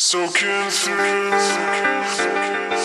Soaking through.